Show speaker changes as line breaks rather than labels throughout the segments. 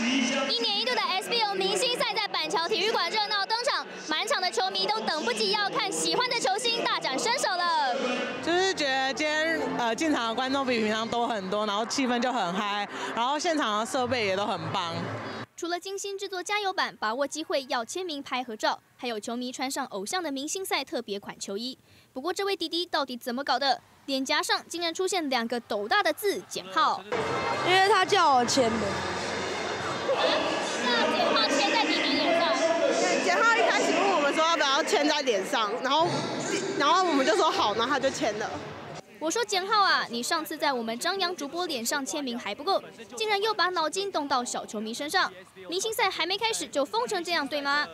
一年一度的 SBO 明星赛在板桥体育馆热闹登场，满场的球迷都等不及要看喜欢的球星大展身手了。
就是觉得今天呃进场的观众比平常多很多，然后气氛就很嗨，然后现场的设备也都很棒。
除了精心制作加油板，把握机会要签名拍合照，还有球迷穿上偶像的明星赛特别款球衣。不过这位弟弟到底怎么搞的？脸颊上竟然出现两个斗大的字“减号”，
因为他叫我签的。
签在脸上，
然后然后我们就说好，然后他就签了。
我说简浩啊，你上次在我们张扬主播脸上签名还不够，竟然又把脑筋动到小球迷身上。明星赛还没开始就疯成这样，对吗？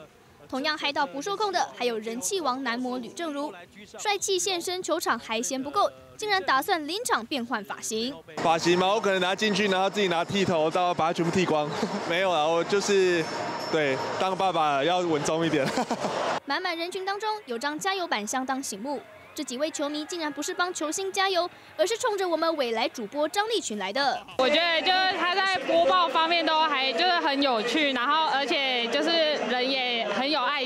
同样嗨到不受控的还有人气王男模吕正如，帅气现身球场还嫌不够，竟然打算临场变换发型。
发型吗？我可能拿进去，然后自己拿剃头，刀把它全部剃光。没有啊，我就是对当爸爸要稳重一点。
满满人群当中有张加油板，相当醒目。这几位球迷竟然不是帮球星加油，而是冲着我们未来主播张立群来的。
我觉得就是他在播报方面都还就是很有趣，然后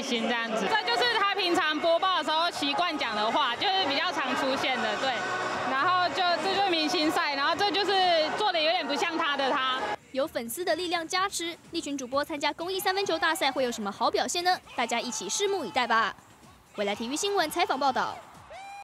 心这样子。这就是他平常播报的时候习惯讲的话，就是比较常出现的，对。然后就这就是明星赛，然后这就是做的有点不像他的他。
有粉丝的力量加持，利群主播参加公益三分球大赛会有什么好表现呢？大家一起拭目以待吧。未来体育新闻采访报道。